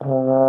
Mm-hmm.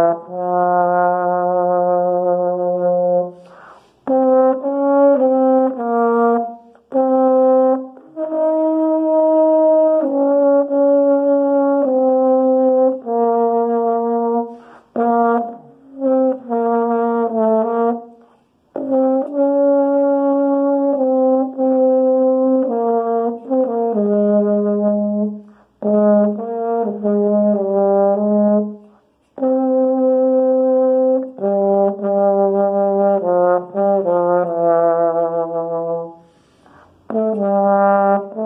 Uh-huh.